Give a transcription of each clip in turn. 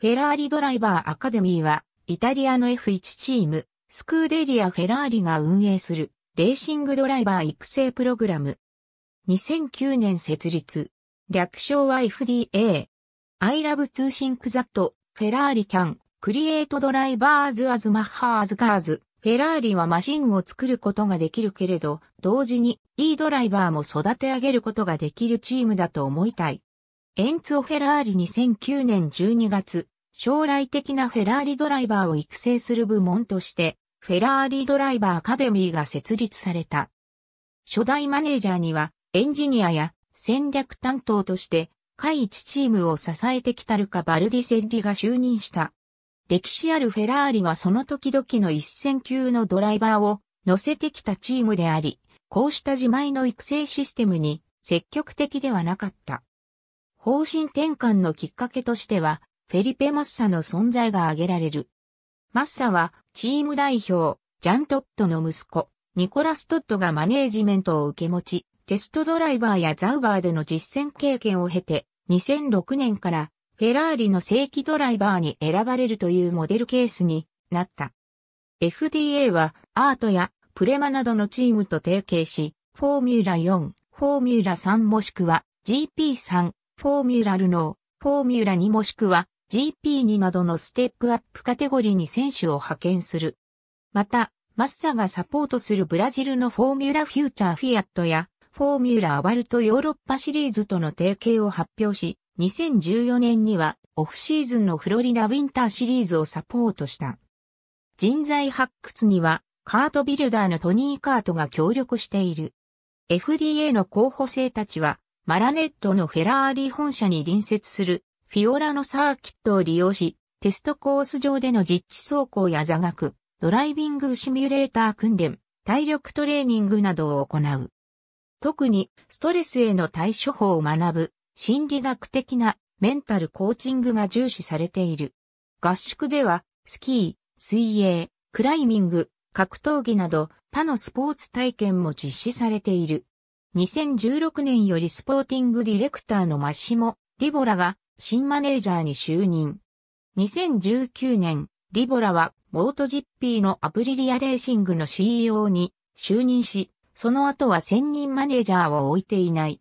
フェラーリドライバーアカデミーは、イタリアの F1 チーム、スクーデリア・フェラーリが運営する、レーシングドライバー育成プログラム。2009年設立。略称は FDA。I love 通信クザット、フェラーリキャン、クリエイトドライバーズアズマッハーズカーズ。フェラーリはマシンを作ることができるけれど、同時にいいドライバーも育て上げることができるチームだと思いたい。エンツォ・フェラーリ2009年12月、将来的なフェラーリドライバーを育成する部門として、フェラーリドライバーアカデミーが設立された。初代マネージャーには、エンジニアや戦略担当として、下一チームを支えてきたルカ・バルディセッリが就任した。歴史あるフェラーリはその時々の一戦級のドライバーを乗せてきたチームであり、こうした自前の育成システムに積極的ではなかった。方針転換のきっかけとしては、フェリペ・マッサの存在が挙げられる。マッサは、チーム代表、ジャン・トットの息子、ニコラス・トットがマネージメントを受け持ち、テストドライバーやザウバーでの実践経験を経て、2006年からフェラーリの正規ドライバーに選ばれるというモデルケースになった。FDA はアートやプレマなどのチームと提携し、フォーミュラ4、フォーミュラ3もしくは GP3、フォーミュラルノー、フォーミュラ2もしくは GP2 などのステップアップカテゴリーに選手を派遣する。また、マッサがサポートするブラジルのフォーミュラフューチャーフィアットやフォーミュラアバルトヨーロッパシリーズとの提携を発表し、2014年にはオフシーズンのフロリダウィンターシリーズをサポートした。人材発掘にはカートビルダーのトニー・カートが協力している。FDA の候補生たちはマラネットのフェラーリ本社に隣接するフィオラのサーキットを利用し、テストコース上での実地走行や座学、ドライビングシミュレーター訓練、体力トレーニングなどを行う。特にストレスへの対処法を学ぶ心理学的なメンタルコーチングが重視されている。合宿ではスキー、水泳、クライミング、格闘技など他のスポーツ体験も実施されている。2016年よりスポーティングディレクターのマッシモ・リボラが新マネージャーに就任。2019年、リボラはモートジッピーのアプリリアレーシングの CEO に就任し、その後は専任マネージャーを置いていない。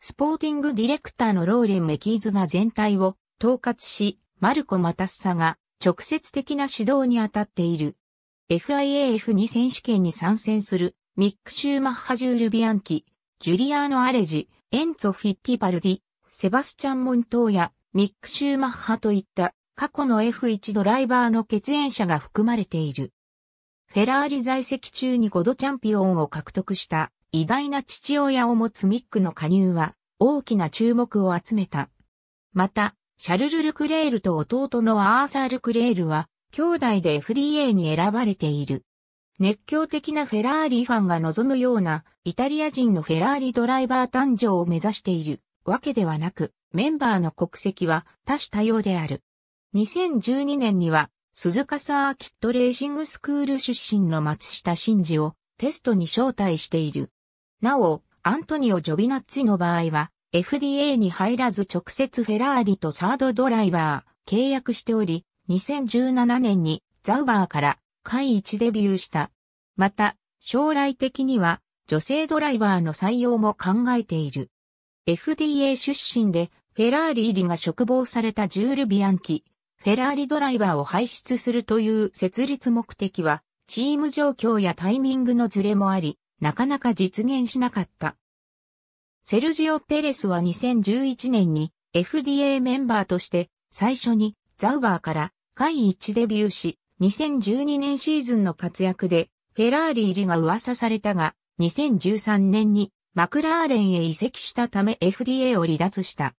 スポーティングディレクターのローレン・メキーズが全体を統括し、マルコ・マタッサが直接的な指導に当たっている。FIAF2 選手権に参戦するミック・シューマッハ・ジュール・ビアンキ、ジュリアーノ・アレジ、エンツォ・フィッティパルディ、セバスチャン・モントーやミック・シューマッハといった過去の F1 ドライバーの血縁者が含まれている。フェラーリ在籍中に5度チャンピオンを獲得した偉大な父親を持つミックの加入は大きな注目を集めた。また、シャルル・ルクレールと弟のアーサー・ルクレールは兄弟で FDA に選ばれている。熱狂的なフェラーリファンが望むようなイタリア人のフェラーリドライバー誕生を目指しているわけではなく、メンバーの国籍は多種多様である。2012年には、鈴鹿サーキットレーシングスクール出身の松下真二をテストに招待している。なお、アントニオ・ジョビナッツィの場合は、FDA に入らず直接フェラーリとサードドライバー契約しており、2017年にザウバーから会一デビューした。また、将来的には女性ドライバーの採用も考えている。FDA 出身でフェラーリ入りが嘱望されたジュール・ビアンキ、フェラーリドライバーを輩出するという設立目的は、チーム状況やタイミングのズレもあり、なかなか実現しなかった。セルジオ・ペレスは2011年に FDA メンバーとして最初にザウバーから会一デビューし、2012年シーズンの活躍で、フェラーリ入りが噂されたが、2013年にマクラーレンへ移籍したため FDA を離脱した。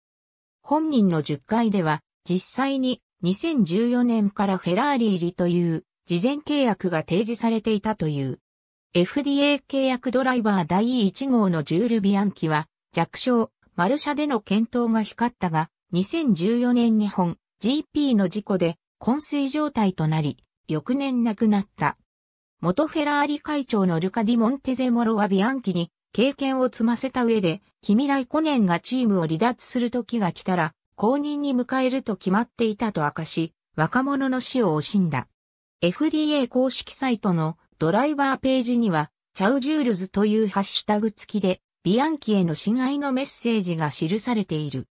本人の10回では、実際に2014年からフェラーリ入りという事前契約が提示されていたという。FDA 契約ドライバー第1号のジュール・ビアンキは弱小、マルシャでの検討が光ったが、2014年日本 GP の事故で昏睡状態となり、翌年亡くなった。元フェラーリ会長のルカ・ディ・モンテゼモロはビアンキに経験を積ませた上で、君来5年がチームを離脱する時が来たら、公認に迎えると決まっていたと明かし、若者の死を惜しんだ。FDA 公式サイトのドライバーページには、チャウジュールズというハッシュタグ付きで、ビアンキへの親愛のメッセージが記されている。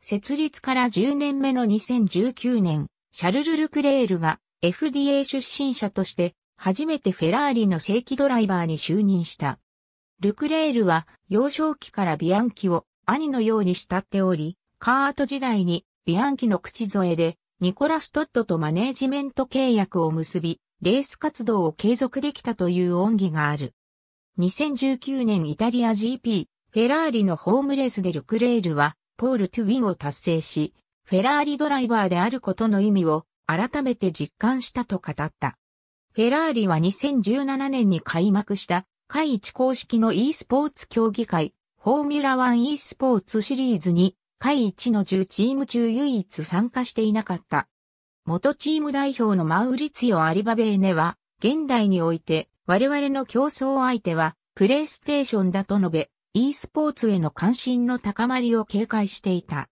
設立から10年目の2019年、シャルル・ルクレールが FDA 出身者として初めてフェラーリの正規ドライバーに就任した。ルクレールは幼少期からビアンキを兄のように慕っており、カート時代にビアンキの口添えでニコラス・トットとマネージメント契約を結び、レース活動を継続できたという恩義がある。2019年イタリア GP、フェラーリのホームレースでルクレールは、ポール・トゥ・ウィンを達成し、フェラーリドライバーであることの意味を改めて実感したと語った。フェラーリは2017年に開幕した海一公式の e スポーツ競技会、フォーミュラ1 e スポーツシリーズに、海一の10チーム中唯一参加していなかった。元チーム代表のマウリツィオ・アリバベーネは、現代において我々の競争相手はプレイステーションだと述べ、e スポーツへの関心の高まりを警戒していた。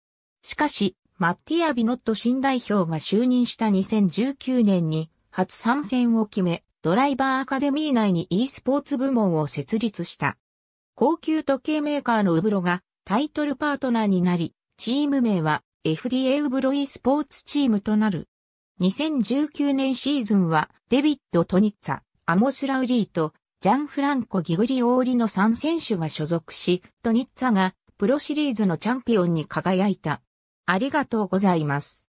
しかし、マッティア・ビノット新代表が就任した2019年に初参戦を決め、ドライバーアカデミー内に e スポーツ部門を設立した。高級時計メーカーのウブロがタイトルパートナーになり、チーム名は FDA ウブロ e スポーツチームとなる。2019年シーズンはデビッド・トニッツァ、アモス・ラウリーとジャン・フランコ・ギグリオーリの3選手が所属し、トニッツァがプロシリーズのチャンピオンに輝いた。ありがとうございます。